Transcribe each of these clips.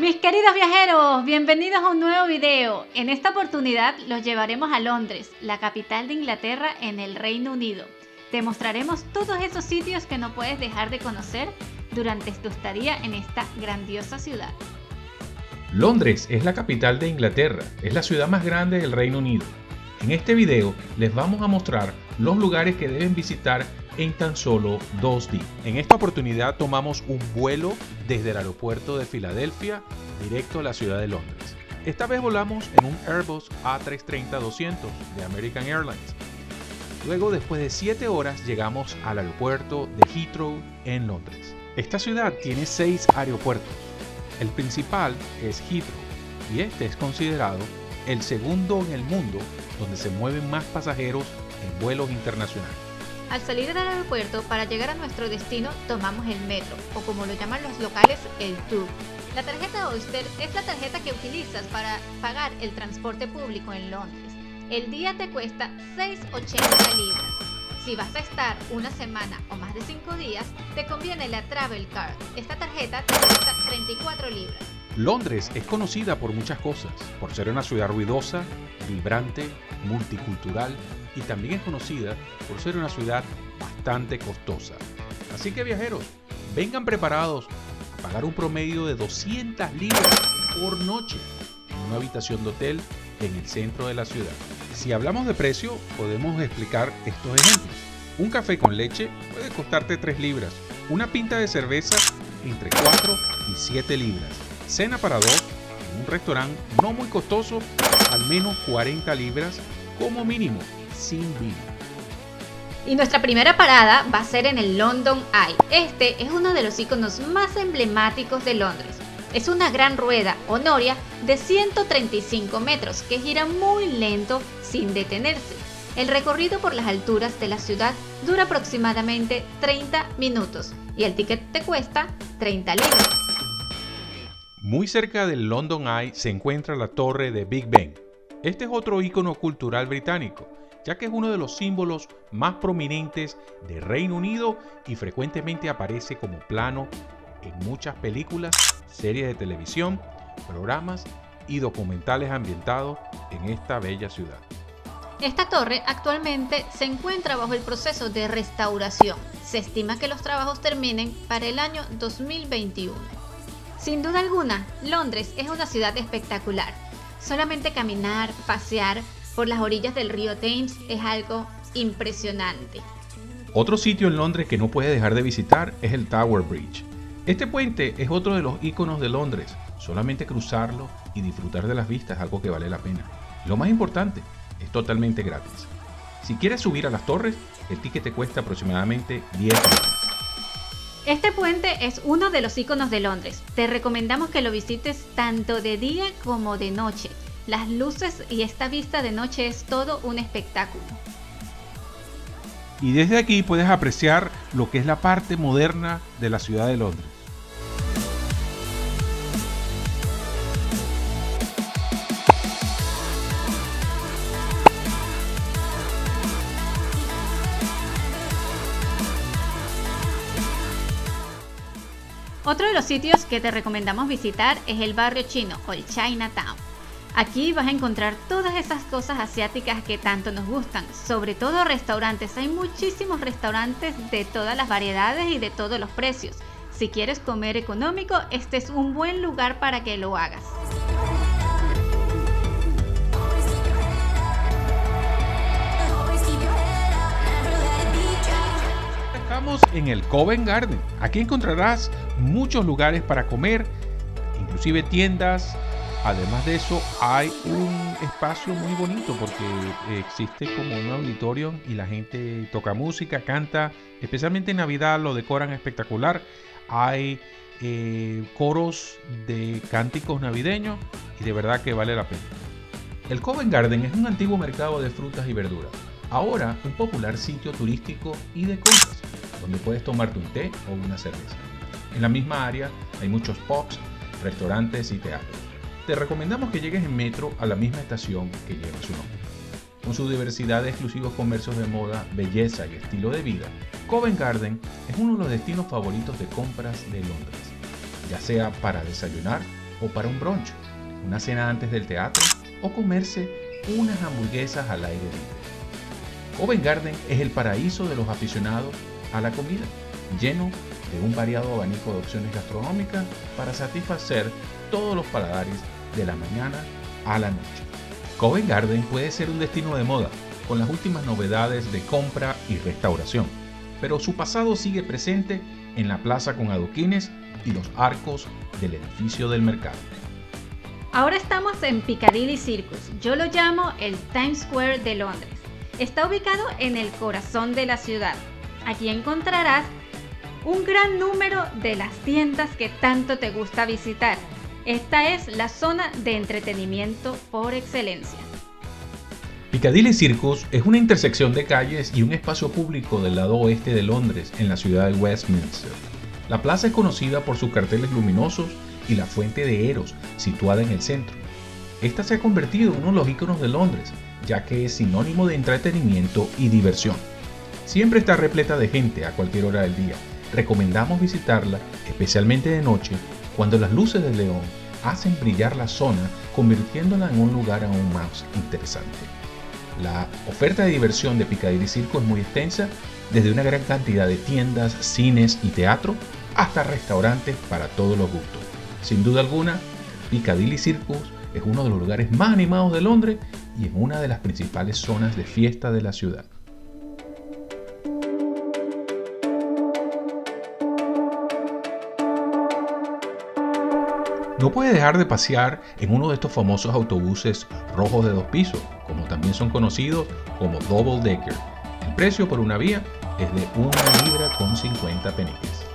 Mis queridos viajeros, bienvenidos a un nuevo video. En esta oportunidad los llevaremos a Londres, la capital de Inglaterra en el Reino Unido. Te mostraremos todos esos sitios que no puedes dejar de conocer durante tu estadía en esta grandiosa ciudad. Londres es la capital de Inglaterra, es la ciudad más grande del Reino Unido. En este video les vamos a mostrar los lugares que deben visitar en tan solo dos días. En esta oportunidad tomamos un vuelo desde el aeropuerto de Filadelfia directo a la ciudad de Londres. Esta vez volamos en un Airbus A330-200 de American Airlines. Luego, después de 7 horas, llegamos al aeropuerto de Heathrow en Londres. Esta ciudad tiene 6 aeropuertos. El principal es Heathrow y este es considerado el segundo en el mundo donde se mueven más pasajeros en vuelos internacionales. Al salir del aeropuerto para llegar a nuestro destino tomamos el metro o como lo llaman los locales el tour. La tarjeta Oyster es la tarjeta que utilizas para pagar el transporte público en Londres. El día te cuesta 6,80 libras. Si vas a estar una semana o más de 5 días, te conviene la Travel Card. Esta tarjeta te cuesta 34 libras. Londres es conocida por muchas cosas, por ser una ciudad ruidosa, vibrante, multicultural y también es conocida por ser una ciudad bastante costosa. Así que viajeros, vengan preparados a pagar un promedio de 200 libras por noche en una habitación de hotel en el centro de la ciudad. Si hablamos de precio, podemos explicar estos ejemplos. Un café con leche puede costarte 3 libras, una pinta de cerveza entre 4 y 7 libras. Cena para dos en un restaurante no muy costoso, al menos 40 libras como mínimo sin vino. Y nuestra primera parada va a ser en el London Eye. Este es uno de los iconos más emblemáticos de Londres. Es una gran rueda o noria de 135 metros que gira muy lento sin detenerse. El recorrido por las alturas de la ciudad dura aproximadamente 30 minutos y el ticket te cuesta 30 libras. Muy cerca del London Eye se encuentra la torre de Big Ben. Este es otro icono cultural británico ya que es uno de los símbolos más prominentes de Reino Unido y frecuentemente aparece como plano en muchas películas, series de televisión, programas y documentales ambientados en esta bella ciudad. Esta torre actualmente se encuentra bajo el proceso de restauración. Se estima que los trabajos terminen para el año 2021. Sin duda alguna, Londres es una ciudad espectacular. Solamente caminar, pasear, por las orillas del río Thames es algo impresionante. Otro sitio en Londres que no puede dejar de visitar es el Tower Bridge. Este puente es otro de los iconos de Londres. Solamente cruzarlo y disfrutar de las vistas es algo que vale la pena. Lo más importante, es totalmente gratis. Si quieres subir a las torres, el ticket te cuesta aproximadamente 10 euros. Este puente es uno de los iconos de Londres. Te recomendamos que lo visites tanto de día como de noche las luces y esta vista de noche es todo un espectáculo. Y desde aquí puedes apreciar lo que es la parte moderna de la ciudad de Londres. Otro de los sitios que te recomendamos visitar es el barrio chino o el Chinatown. Aquí vas a encontrar todas esas cosas asiáticas que tanto nos gustan, sobre todo restaurantes. Hay muchísimos restaurantes de todas las variedades y de todos los precios. Si quieres comer económico, este es un buen lugar para que lo hagas. En el Covent Garden. Aquí encontrarás muchos lugares para comer, inclusive tiendas, Además de eso, hay un espacio muy bonito porque existe como un auditorio y la gente toca música, canta, especialmente en Navidad lo decoran espectacular. Hay eh, coros de cánticos navideños y de verdad que vale la pena. El Covent Garden es un antiguo mercado de frutas y verduras, ahora un popular sitio turístico y de compras, donde puedes tomarte un té o una cerveza. En la misma área hay muchos pubs, restaurantes y teatros te recomendamos que llegues en metro a la misma estación que lleva su nombre. Con su diversidad de exclusivos comercios de moda, belleza y estilo de vida, Covent Garden es uno de los destinos favoritos de compras de Londres, ya sea para desayunar o para un brunch, una cena antes del teatro o comerse unas hamburguesas al aire libre. Covent Garden es el paraíso de los aficionados a la comida, lleno de un variado abanico de opciones gastronómicas para satisfacer todos los paladares de la mañana a la noche. Covent Garden puede ser un destino de moda, con las últimas novedades de compra y restauración, pero su pasado sigue presente en la plaza con adoquines y los arcos del edificio del mercado. Ahora estamos en Piccadilly Circus, yo lo llamo el Times Square de Londres. Está ubicado en el corazón de la ciudad. Aquí encontrarás un gran número de las tiendas que tanto te gusta visitar. Esta es la zona de entretenimiento por excelencia. Piccadilly Circus es una intersección de calles y un espacio público del lado oeste de Londres, en la ciudad de Westminster. La plaza es conocida por sus carteles luminosos y la fuente de Eros, situada en el centro. Esta se ha convertido en uno de los iconos de Londres, ya que es sinónimo de entretenimiento y diversión. Siempre está repleta de gente a cualquier hora del día. Recomendamos visitarla, especialmente de noche, cuando las luces del león hacen brillar la zona, convirtiéndola en un lugar aún más interesante. La oferta de diversión de Piccadilly Circo es muy extensa, desde una gran cantidad de tiendas, cines y teatro hasta restaurantes para todos los gustos. Sin duda alguna, Piccadilly Circus es uno de los lugares más animados de Londres y es una de las principales zonas de fiesta de la ciudad. No puede dejar de pasear en uno de estos famosos autobuses rojos de dos pisos, como también son conocidos como Double Decker. El precio por una vía es de una libra con 50 peniques.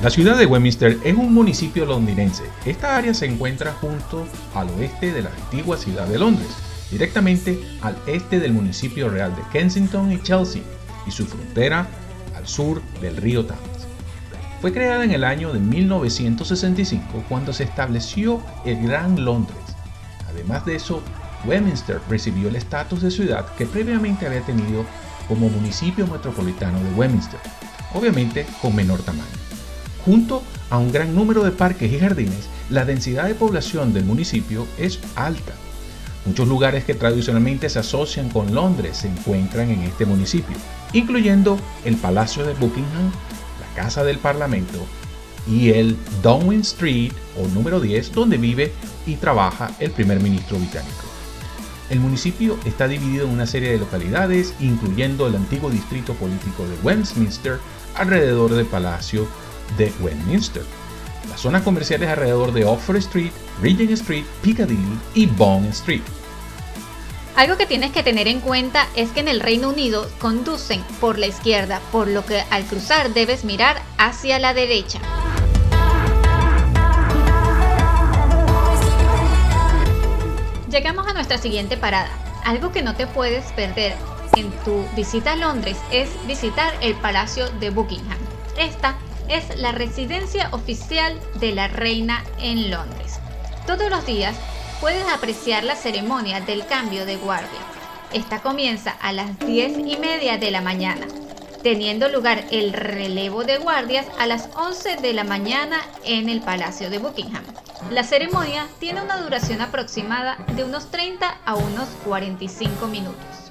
La ciudad de Westminster es un municipio londinense. Esta área se encuentra junto al oeste de la antigua ciudad de Londres, directamente al este del municipio real de Kensington y Chelsea, y su frontera al sur del río Thames. Fue creada en el año de 1965 cuando se estableció el Gran Londres. Además de eso, Westminster recibió el estatus de ciudad que previamente había tenido como municipio metropolitano de Westminster, obviamente con menor tamaño. Junto a un gran número de parques y jardines, la densidad de población del municipio es alta. Muchos lugares que tradicionalmente se asocian con Londres se encuentran en este municipio, incluyendo el Palacio de Buckingham, la Casa del Parlamento y el Downing Street o número 10 donde vive y trabaja el primer ministro británico. El municipio está dividido en una serie de localidades, incluyendo el antiguo distrito político de Westminster, alrededor del Palacio de Westminster. Las zonas comerciales alrededor de Oxford Street, Regent Street, Piccadilly y Bond Street. Algo que tienes que tener en cuenta es que en el Reino Unido conducen por la izquierda, por lo que al cruzar debes mirar hacia la derecha. Llegamos a nuestra siguiente parada. Algo que no te puedes perder en tu visita a Londres es visitar el Palacio de Buckingham. Esta es la residencia oficial de la reina en Londres. Todos los días puedes apreciar la ceremonia del cambio de guardia. Esta comienza a las 10 y media de la mañana, teniendo lugar el relevo de guardias a las 11 de la mañana en el Palacio de Buckingham. La ceremonia tiene una duración aproximada de unos 30 a unos 45 minutos.